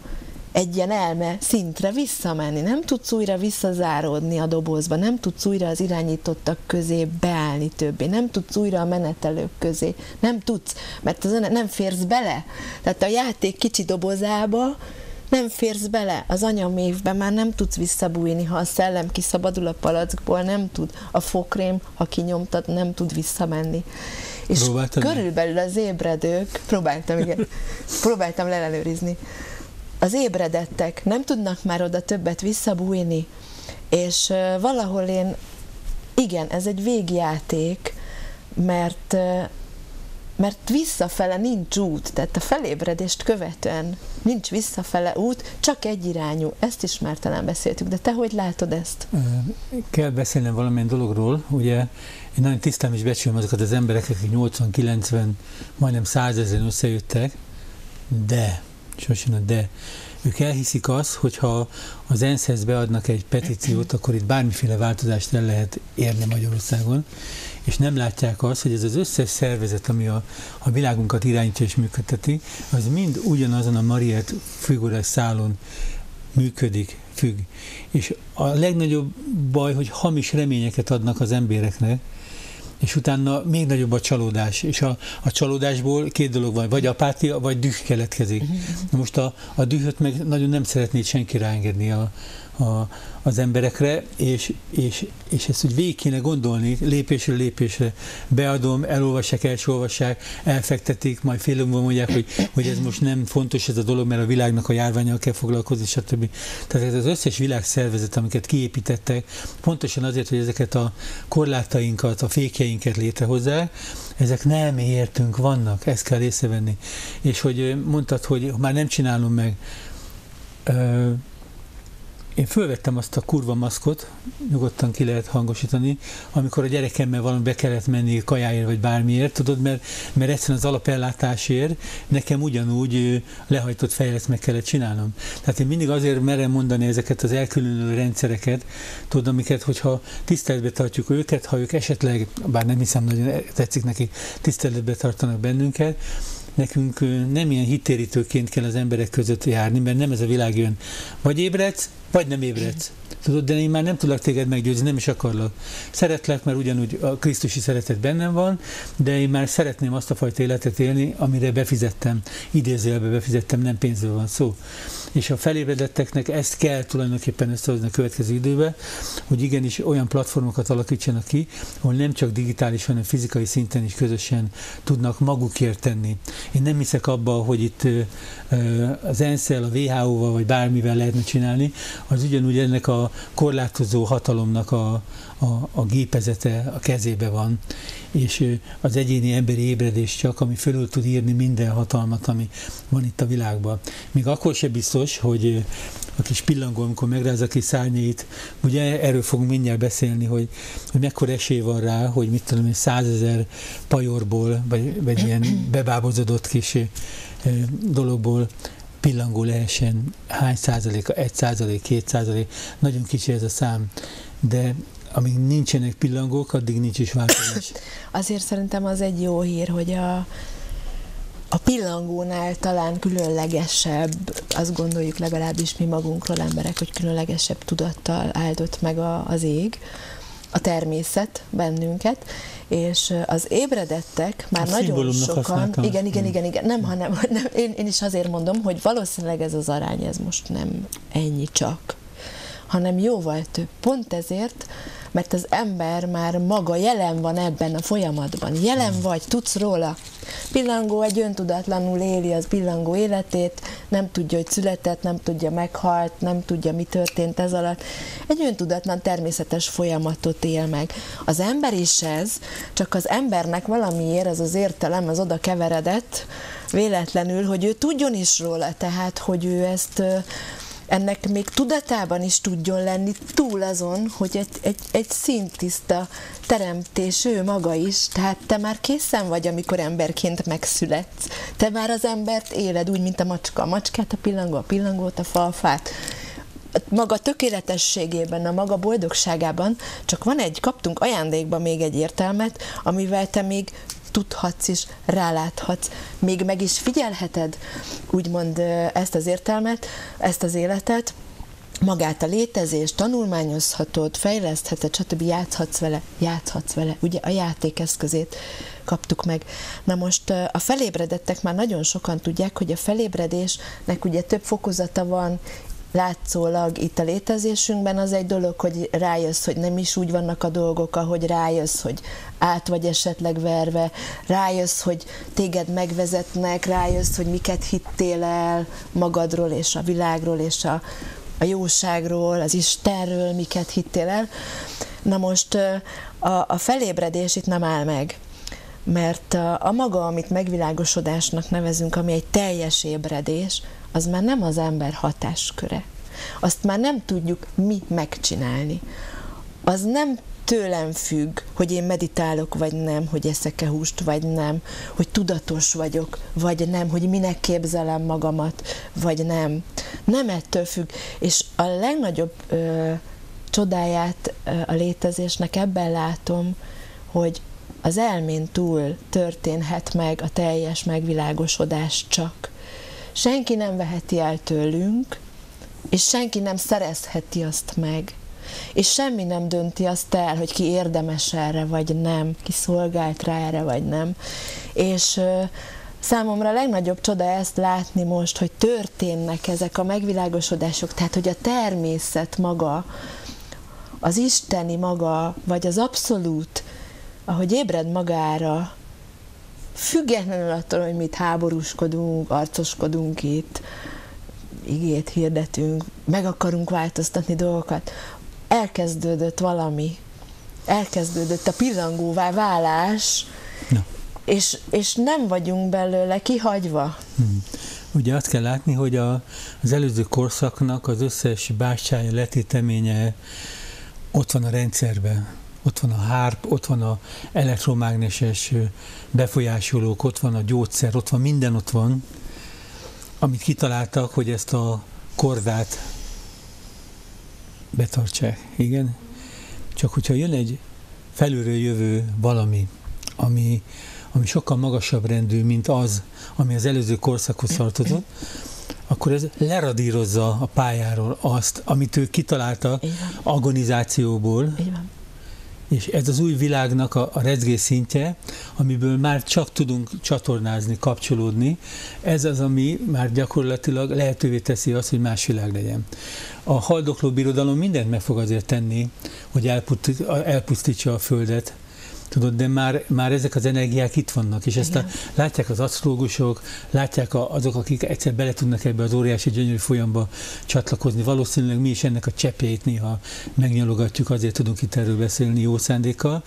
egy ilyen elme szintre visszamenni, nem tudsz újra visszazáródni a dobozba, nem tudsz újra az irányítottak közé beállni többé, nem tudsz újra a menetelők közé, nem tudsz, mert az nem férsz bele. Tehát a játék kicsi dobozába nem férsz bele, az anyamévbe már nem tudsz visszabújni, ha a szellem kiszabadul a palackból, nem tud, a fokrém, ha kinyomtad, nem tud visszamenni. És Próbáltad körülbelül az ébredők, próbáltam, igen, próbáltam leelőrizni, az ébredettek nem tudnak már oda többet visszabújni, és valahol én, igen, ez egy végjáték, mert mert visszafele nincs út, tehát a felébredést követően nincs visszafele út, csak egyirányú. Ezt is már talán beszéltük, de te hogy látod ezt? Kell beszélnem valamilyen dologról, ugye én nagyon tisztán is becsülöm azokat az embereket, akik 80-90, majdnem 100 ezeren összejöttek, de, sosem de, ők elhiszik azt, hogy ha az ENSZ-hez beadnak egy petíciót, akkor itt bármiféle változást el lehet érni Magyarországon, és nem látják azt, hogy ez az összes szervezet, ami a, a világunkat irányítja és működteti, az mind ugyanazon a Mariet figurás szálon működik, függ. És a legnagyobb baj, hogy hamis reményeket adnak az embereknek, és utána még nagyobb a csalódás, és a, a csalódásból két dolog van, vagy apátia, vagy düh keletkezik. Uh-huh. Most a, a dühöt meg nagyon nem szeretné senki ráengedni a, a, az emberekre, és, és, és ezt úgy végig kéne gondolni, lépésről lépésre. Beadom, elolvassák, elsolvassák, elfektetik, majd fél múlva mondják, hogy, hogy ez most nem fontos ez a dolog, mert a világnak a járványal kell foglalkozni, stb. Tehát ez az összes világszervezet, amiket kiépítettek, pontosan azért, hogy ezeket a korlátainkat, a fékjeinket létrehozzák, ezek nem értünk vannak, ezt kell észrevenni. És hogy mondtad, hogy már nem csinálom meg, én fölvettem azt a kurva maszkot, nyugodtan ki lehet hangosítani, amikor a gyerekemmel valami be kellett menni kajáért vagy bármiért, tudod, mert, mert egyszerűen az alapellátásért nekem ugyanúgy lehajtott fejlet meg kellett csinálnom. Tehát én mindig azért merem mondani ezeket az elkülönülő rendszereket, tudod, amiket, hogyha tiszteletbe tartjuk őket, ha ők esetleg, bár nem hiszem nagyon tetszik nekik, tiszteletbe tartanak bennünket, nekünk nem ilyen hitérítőként kell az emberek között járni, mert nem ez a világ jön. Vagy ébredsz, vagy nem ébredsz. Tudod, de én már nem tudlak téged meggyőzni, nem is akarlak. Szeretlek, mert ugyanúgy a Krisztusi szeretet bennem van, de én már szeretném azt a fajta életet élni, amire befizettem, idézőjelbe befizettem, nem pénzről van szó. És a felébredetteknek ezt kell tulajdonképpen összehozni a következő időbe, hogy igenis olyan platformokat alakítsanak ki, ahol nem csak digitális, hanem fizikai szinten is közösen tudnak magukért tenni. Én nem hiszek abba, hogy itt az ensz a WHO-val vagy bármivel lehetne csinálni, az ugyanúgy ennek a korlátozó hatalomnak a, a, a gépezete a kezébe van, és az egyéni emberi ébredés csak, ami fölül tud írni minden hatalmat, ami van itt a világban. Még akkor se biztos, hogy a kis pillangó, amikor megrázza a kis szárnyait, ugye erről fogunk mindjárt beszélni, hogy, hogy mekkora esély van rá, hogy mit tudom, egy százezer pajorból, vagy, vagy ilyen [CLEARS THROAT] bebábozódott kis dologból pillangó lehessen, hány százaléka, egy százalék, két százalék, nagyon kicsi ez a szám, de amíg nincsenek pillangók, addig nincs is változás. [COUGHS] Azért szerintem az egy jó hír, hogy a, a pillangónál talán különlegesebb, azt gondoljuk legalábbis mi magunkról emberek, hogy különlegesebb tudattal áldott meg a, az ég, a természet bennünket, és az ébredettek már a nagyon sokan, igen, igen, igen, igen, nem, hanem [LAUGHS] nem, én, én is azért mondom, hogy valószínűleg ez az arány, ez most nem ennyi csak, hanem jóval több. Pont ezért, mert az ember már maga jelen van ebben a folyamatban. Jelen hmm. vagy, tudsz róla. Pillangó egy öntudatlanul éli az pillangó életét, nem tudja, hogy született, nem tudja, meghalt, nem tudja, mi történt ez alatt. Egy öntudatlan természetes folyamatot él meg. Az ember is ez, csak az embernek valamiért az az értelem, az oda keveredett, véletlenül, hogy ő tudjon is róla, tehát, hogy ő ezt ennek még tudatában is tudjon lenni, túl azon, hogy egy, egy, egy szintiszta teremtés ő maga is, tehát te már készen vagy, amikor emberként megszületsz. Te már az embert éled úgy, mint a macska. A macskát, a pillangó, a pillangót, a falfát maga tökéletességében, a maga boldogságában, csak van egy, kaptunk ajándékba még egy értelmet, amivel te még tudhatsz és ráláthatsz, még meg is figyelheted, úgymond ezt az értelmet, ezt az életet, magát a létezést tanulmányozhatod, fejlesztheted, stb. játszhatsz vele, játszhatsz vele, ugye a játékeszközét kaptuk meg. Na most a felébredettek már nagyon sokan tudják, hogy a felébredésnek ugye több fokozata van, látszólag itt a létezésünkben az egy dolog, hogy rájössz, hogy nem is úgy vannak a dolgok, ahogy rájössz, hogy át vagy esetleg verve, rájössz, hogy téged megvezetnek, rájössz, hogy miket hittél el magadról és a világról és a, a jóságról, az Istenről, miket hittél el. Na most a, a felébredés itt nem áll meg mert a, maga, amit megvilágosodásnak nevezünk, ami egy teljes ébredés, az már nem az ember hatásköre. Azt már nem tudjuk mi megcsinálni. Az nem tőlem függ, hogy én meditálok, vagy nem, hogy eszek-e húst, vagy nem, hogy tudatos vagyok, vagy nem, hogy minek képzelem magamat, vagy nem. Nem ettől függ. És a legnagyobb ö, csodáját ö, a létezésnek ebben látom, hogy az elmén túl történhet meg a teljes megvilágosodás csak senki nem veheti el tőlünk, és senki nem szerezheti azt meg. És semmi nem dönti azt el, hogy ki érdemes erre, vagy nem, ki szolgált rá erre, vagy nem. És számomra a legnagyobb csoda ezt látni most, hogy történnek ezek a megvilágosodások, tehát hogy a természet maga, az isteni maga, vagy az abszolút, ahogy ébred magára, függetlenül attól, hogy mit háborúskodunk, arcoskodunk itt, igét hirdetünk, meg akarunk változtatni dolgokat, elkezdődött valami, elkezdődött a pillangóvá válás, no. és, és nem vagyunk belőle kihagyva. Hmm. Ugye azt kell látni, hogy a, az előző korszaknak az összes bástyája, letéteménye ott van a rendszerben ott van a hárp, ott van a elektromágneses befolyásolók, ott van a gyógyszer, ott van minden ott van, amit kitaláltak, hogy ezt a kordát betartsák. Igen? Csak hogyha jön egy felülről jövő valami, ami, ami sokkal magasabb rendű, mint az, ami az előző korszakhoz tartozott, akkor ez leradírozza a pályáról azt, amit ők kitaláltak agonizációból. És ez az új világnak a, a rezgés szintje, amiből már csak tudunk csatornázni, kapcsolódni, ez az, ami már gyakorlatilag lehetővé teszi azt, hogy más világ legyen. A haldokló birodalom mindent meg fog azért tenni, hogy elpusztítsa a Földet, tudod, de már, már ezek az energiák itt vannak, és ezt a, látják az asztrológusok, látják a, azok, akik egyszer bele tudnak ebbe az óriási gyönyörű folyamba csatlakozni. Valószínűleg mi is ennek a cseppjeit néha megnyalogatjuk, azért tudunk itt erről beszélni jó szándékkal,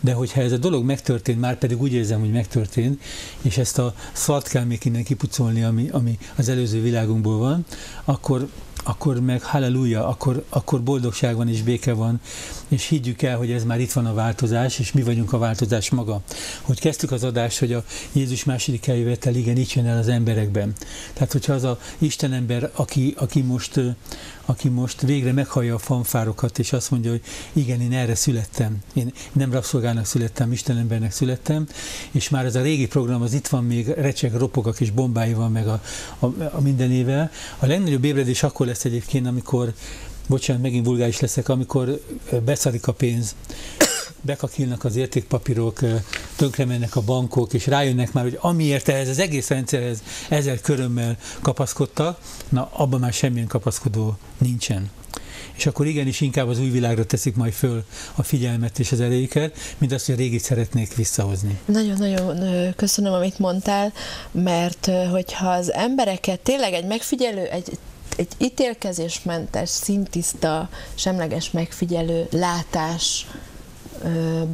de hogyha ez a dolog megtörtént, már pedig úgy érzem, hogy megtörtént, és ezt a szart kell még innen kipucolni, ami, ami az előző világunkból van, akkor akkor meg halleluja, akkor, akkor boldogság van és béke van, és higgyük el, hogy ez már itt van a változás, és mi vagyunk a változás maga. Hogy kezdtük az adást, hogy a Jézus második eljövetel igen, itt jön el az emberekben. Tehát, hogyha az a Isten ember, aki, aki most aki most végre meghallja a fanfárokat, és azt mondja, hogy igen, én erre születtem. Én nem rabszolgának születtem, Istenembernek születtem, és már ez a régi program az itt van még, recseg, ropog a kis bombáival, meg a, a, a mindenével. A legnagyobb ébredés akkor lesz egyébként, amikor bocsánat, megint vulgáris leszek, amikor beszarik a pénz, bekakilnak az értékpapírok, tönkre mennek a bankok, és rájönnek már, hogy amiért ehhez az egész rendszerhez ezer körömmel kapaszkodtak, na abban már semmilyen kapaszkodó nincsen. És akkor igenis inkább az új világra teszik majd föl a figyelmet és az erejüket, mint azt, hogy a régit szeretnék visszahozni. Nagyon-nagyon köszönöm, amit mondtál, mert hogyha az embereket tényleg egy megfigyelő, egy egy ítélkezésmentes, szintiszta, semleges megfigyelő látásba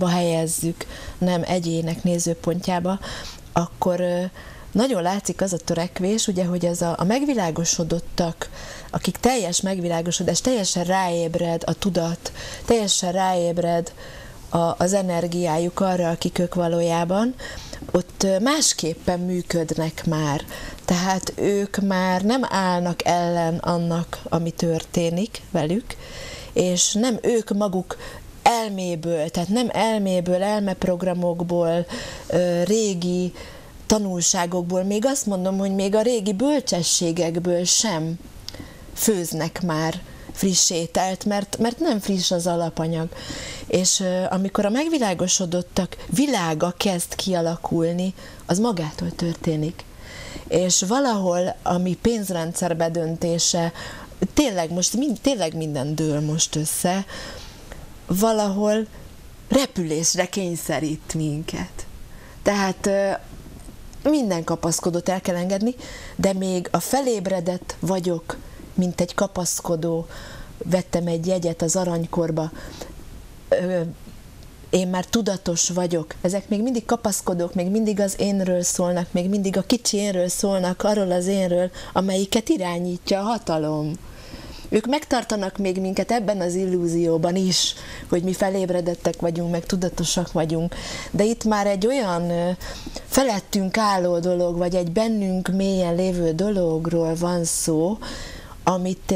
helyezzük, nem egyének nézőpontjába, akkor nagyon látszik az a törekvés, ugye, hogy ez a, a megvilágosodottak, akik teljes megvilágosodás, teljesen ráébred a tudat, teljesen ráébred a, az energiájuk arra, akik ők valójában, ott másképpen működnek már. Tehát ők már nem állnak ellen annak, ami történik velük, és nem ők maguk elméből, tehát nem elméből, elmeprogramokból, régi tanulságokból, még azt mondom, hogy még a régi bölcsességekből sem főznek már friss ételt, mert, mert nem friss az alapanyag. És amikor a megvilágosodottak világa kezd kialakulni, az magától történik. És valahol, ami pénzrendszer bedöntése, tényleg most mind, tényleg minden dől most össze, valahol repülésre kényszerít minket. Tehát minden kapaszkodót el kell engedni, de még a felébredett vagyok, mint egy kapaszkodó, vettem egy jegyet az aranykorba, én már tudatos vagyok. Ezek még mindig kapaszkodók, még mindig az énről szólnak, még mindig a kicsi énről szólnak, arról az énről, amelyiket irányítja a hatalom. Ők megtartanak még minket ebben az illúzióban is, hogy mi felébredettek vagyunk, meg tudatosak vagyunk. De itt már egy olyan felettünk álló dolog, vagy egy bennünk mélyen lévő dologról van szó, amit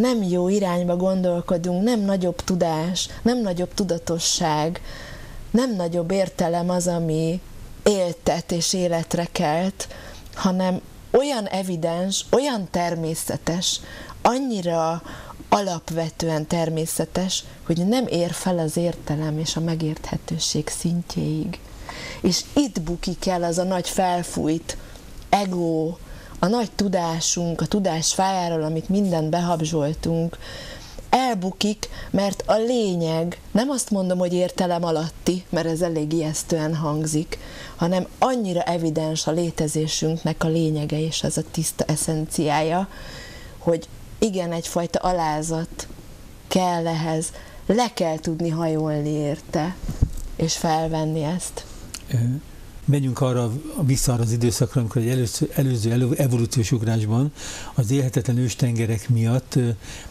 nem jó irányba gondolkodunk, nem nagyobb tudás, nem nagyobb tudatosság, nem nagyobb értelem az, ami éltet és életre kelt, hanem olyan evidens, olyan természetes, annyira alapvetően természetes, hogy nem ér fel az értelem és a megérthetőség szintjéig. És itt bukik el az a nagy felfújt ego, a nagy tudásunk, a tudás fájáról, amit minden behabzsoltunk, elbukik, mert a lényeg, nem azt mondom, hogy értelem alatti, mert ez elég ijesztően hangzik, hanem annyira evidens a létezésünknek a lényege és az a tiszta eszenciája, hogy igen, egyfajta alázat kell ehhez, le kell tudni hajolni érte, és felvenni ezt menjünk arra vissza arra az időszakra, amikor egy előző, előző evolúciós ugrásban az élhetetlen őstengerek miatt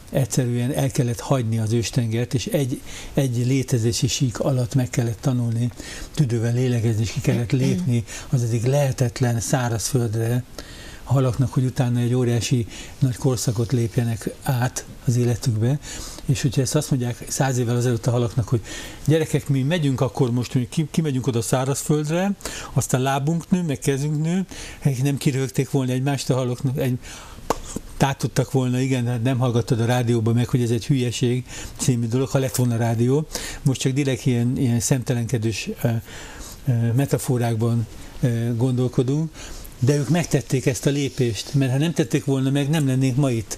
egyszerűen el kellett hagyni az őstengert, és egy, egy létezési sík alatt meg kellett tanulni, tüdővel lélegezni, és ki kellett lépni az egyik lehetetlen szárazföldre, halaknak, hogy utána egy óriási nagy korszakot lépjenek át az életükbe, és hogyha ezt azt mondják száz évvel azelőtt a halaknak, hogy gyerekek, mi megyünk akkor most, ki, kimegyünk oda szárazföldre, aztán lábunk nő, meg kezünk nő, nem kirögték volna egymást a haloknak, egy, tátottak volna, igen, hát nem hallgattad a rádióban meg, hogy ez egy hülyeség című dolog, ha lett volna rádió. Most csak direkt ilyen, ilyen szemtelenkedős metaforákban gondolkodunk, de ők megtették ezt a lépést, mert ha nem tették volna meg, nem lennénk ma itt.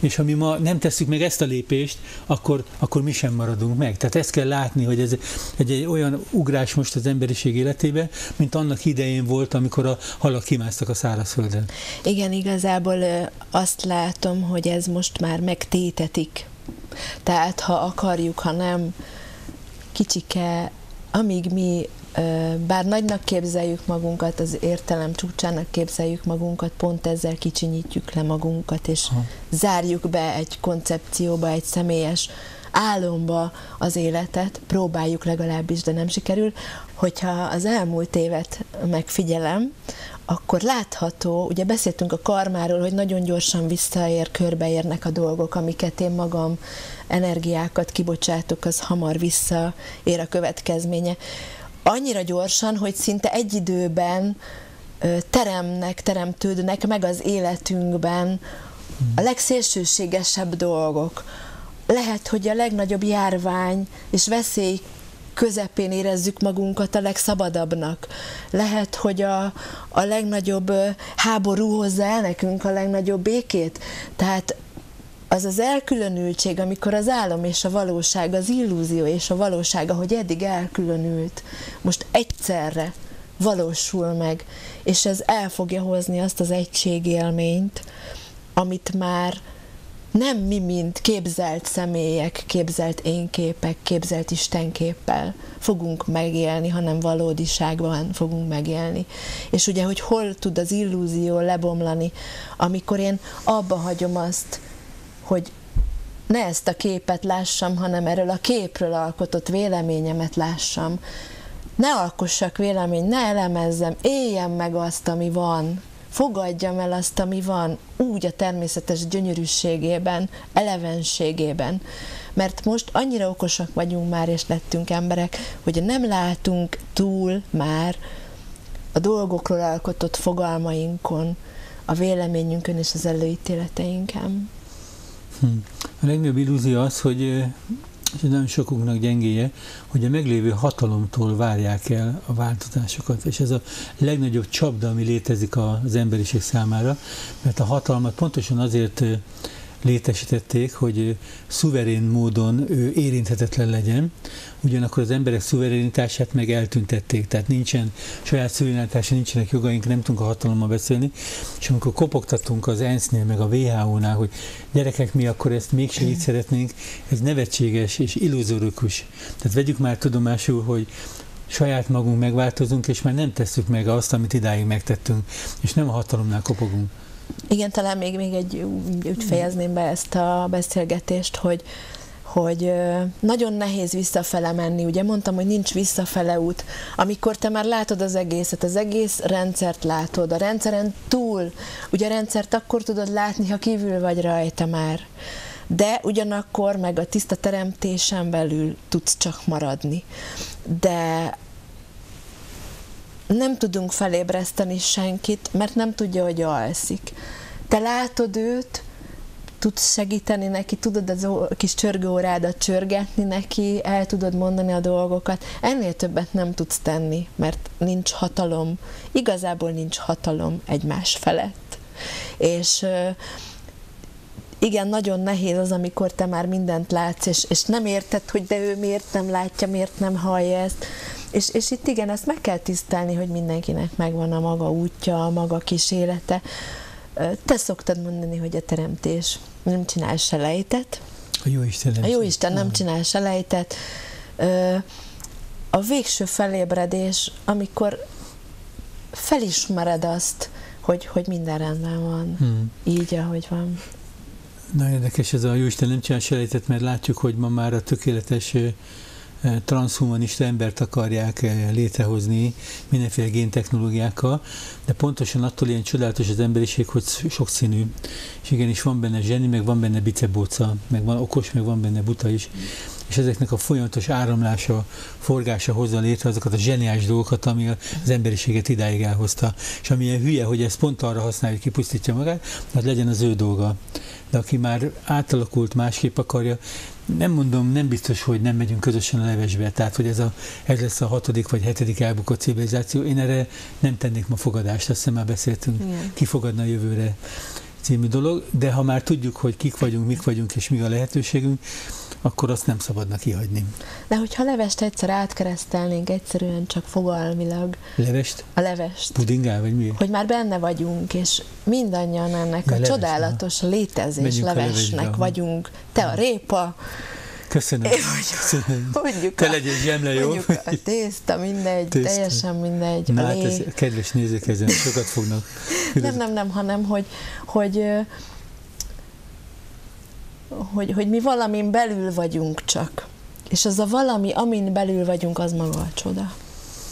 és ha mi ma nem tesszük meg ezt a lépést, akkor, akkor mi sem maradunk meg. Tehát ezt kell látni, hogy ez egy, egy olyan ugrás most az emberiség életébe, mint annak idején volt, amikor a halak kimásztak a szárazföldön. Igen, igazából azt látom, hogy ez most már megtétetik. Tehát ha akarjuk, ha nem, kicsike, amíg mi bár nagynak képzeljük magunkat, az értelem csúcsának képzeljük magunkat, pont ezzel kicsinyítjük le magunkat, és ha. zárjuk be egy koncepcióba, egy személyes álomba az életet, próbáljuk legalábbis, de nem sikerül. Hogyha az elmúlt évet megfigyelem, akkor látható, ugye beszéltünk a karmáról, hogy nagyon gyorsan visszaér, körbeérnek a dolgok, amiket én magam energiákat kibocsátok, az hamar visszaér a következménye annyira gyorsan, hogy szinte egy időben teremnek, teremtődnek meg az életünkben a legszélsőségesebb dolgok. Lehet, hogy a legnagyobb járvány és veszély közepén érezzük magunkat a legszabadabbnak. Lehet, hogy a, a legnagyobb háború hozza el nekünk a legnagyobb békét. Tehát az az elkülönültség, amikor az álom és a valóság, az illúzió és a valóság, ahogy eddig elkülönült, most egyszerre valósul meg, és ez el fogja hozni azt az egységélményt, amit már nem mi, mint képzelt személyek, képzelt énképek, képzelt istenképpel fogunk megélni, hanem valódiságban fogunk megélni. És ugye, hogy hol tud az illúzió lebomlani, amikor én abba hagyom azt, hogy ne ezt a képet lássam, hanem erről a képről alkotott véleményemet lássam. Ne alkossak vélemény, ne elemezzem, éljem meg azt, ami van. Fogadjam el azt, ami van, úgy a természetes gyönyörűségében, elevenségében. Mert most annyira okosak vagyunk már, és lettünk emberek, hogy nem látunk túl már a dolgokról alkotott fogalmainkon, a véleményünkön és az előítéleteinken. A legnagyobb illúzió az, hogy és nagyon sokunknak gyengéje, hogy a meglévő hatalomtól várják el a változásokat, és ez a legnagyobb csapda, ami létezik az emberiség számára, mert a hatalmat pontosan azért létesítették, hogy szuverén módon ő érinthetetlen legyen, ugyanakkor az emberek szuverenitását meg eltüntették, tehát nincsen saját szuverenitása, nincsenek jogaink, nem tudunk a hatalommal beszélni, és amikor kopogtatunk az ENSZ-nél, meg a WHO-nál, hogy gyerekek, mi akkor ezt mégsem így szeretnénk, ez nevetséges és illuzórikus. Tehát vegyük már tudomásul, hogy saját magunk megváltozunk, és már nem tesszük meg azt, amit idáig megtettünk, és nem a hatalomnál kopogunk. Igen, talán még, még egy, úgy fejezném be ezt a beszélgetést, hogy, hogy nagyon nehéz visszafele menni. Ugye mondtam, hogy nincs visszafele út. Amikor te már látod az egészet, az egész rendszert látod, a rendszeren túl, ugye a rendszert akkor tudod látni, ha kívül vagy rajta már. De ugyanakkor meg a tiszta teremtésen belül tudsz csak maradni. De nem tudunk felébreszteni senkit, mert nem tudja, hogy alszik. Te látod őt, tudsz segíteni neki, tudod az kis csörgőórádat csörgetni neki, el tudod mondani a dolgokat. Ennél többet nem tudsz tenni, mert nincs hatalom, igazából nincs hatalom egymás felett. És igen, nagyon nehéz az, amikor te már mindent látsz, és, és nem érted, hogy de ő miért nem látja, miért nem hallja ezt. És, és itt igen, ezt meg kell tisztelni, hogy mindenkinek megvan a maga útja, a maga kísérlete. Te szoktad mondani, hogy a teremtés nem csinál selejtet. A jó Isten nem, a jó Isten nem csinál selejtet. A végső felébredés, amikor felismered azt, hogy, hogy minden rendben van, hmm. így, ahogy van. Na érdekes ez a Jóisten nem csinál selejtet, mert látjuk, hogy ma már a tökéletes transhumanista embert akarják létrehozni mindenféle géntechnológiákkal, de pontosan attól ilyen csodálatos az emberiség, hogy sokszínű, és igenis van benne zseni, meg van benne bicebóca, meg van okos, meg van benne buta is, és ezeknek a folyamatos áramlása, forgása hozza létre azokat a zseniális dolgokat, ami az emberiséget idáig elhozta. És amilyen hülye, hogy ezt pont arra használja, hogy kipusztítja magát, hát legyen az ő dolga. De aki már átalakult, másképp akarja, nem mondom, nem biztos, hogy nem megyünk közösen a levesbe, tehát hogy ez, a, ez lesz a hatodik vagy hetedik elbukott civilizáció. Én erre nem tennék ma fogadást, azt hiszem már beszéltünk, Igen. ki fogadna a jövőre. Című dolog, de ha már tudjuk, hogy kik vagyunk, mik vagyunk és mi a lehetőségünk, akkor azt nem szabadna kihagyni. De hogyha levest egyszer átkeresztelnénk egyszerűen csak fogalmilag. Levest? A levest. Pudingál, vagy mi? Hogy már benne vagyunk, és mindannyian ennek ja, a leves, csodálatos létezés Menjünk levesnek vagyunk. Te a répa, Köszönöm. Én Köszönöm. Mondjuk Te a, legyél zsemle, jó? Mondjuk a tészta, mindegy, tészta. teljesen mindegy. Na, hát ez, kedves nézők, ezen sokat fognak. nem, nem, nem, hanem, hogy, hogy hogy, hogy mi valamin belül vagyunk csak. És az a valami, amin belül vagyunk, az maga a csoda.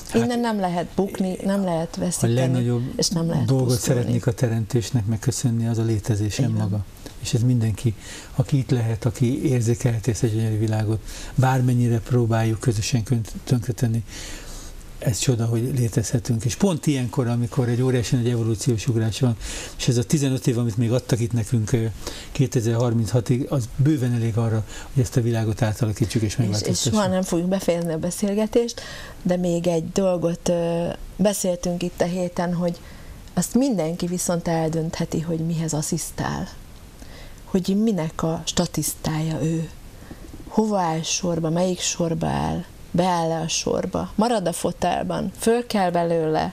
Hát, Innen nem lehet bukni, nem lehet veszíteni, a legnagyobb és nem lehet dolgot pusztulni. szeretnék a teremtésnek megköszönni, az a létezésem maga. És ez mindenki, aki itt lehet, aki érzékelheti ezt a gyönyörű világot, bármennyire próbáljuk közösen tönkretenni, ez csoda, hogy létezhetünk. És pont ilyenkor, amikor egy óriási nagy evolúciós ugrás van, és ez a 15 év, amit még adtak itt nekünk 2036-ig, az bőven elég arra, hogy ezt a világot átalakítsuk és megváltoztassuk. És, és soha nem fogjuk befejezni a beszélgetést, de még egy dolgot beszéltünk itt a héten, hogy azt mindenki viszont eldöntheti, hogy mihez asszisztál. Hogy minek a statisztája ő. Hova áll sorba, melyik sorba áll, beáll-e a sorba, marad a fotelban, föl kell belőle,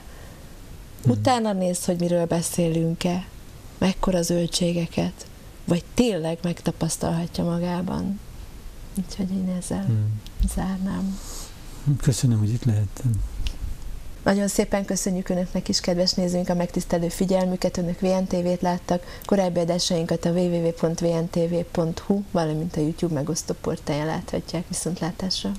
hmm. utána néz, hogy miről beszélünk-e, mekkora zöldségeket, vagy tényleg megtapasztalhatja magában. Úgyhogy én ezzel hmm. zárnám. Köszönöm, hogy itt lehettem. Nagyon szépen köszönjük Önöknek is, kedves nézőink, a megtisztelő figyelmüket. Önök VNTV-t láttak, korábbi adásainkat a www.vntv.hu, valamint a YouTube megosztó portáján láthatják. Viszontlátásra!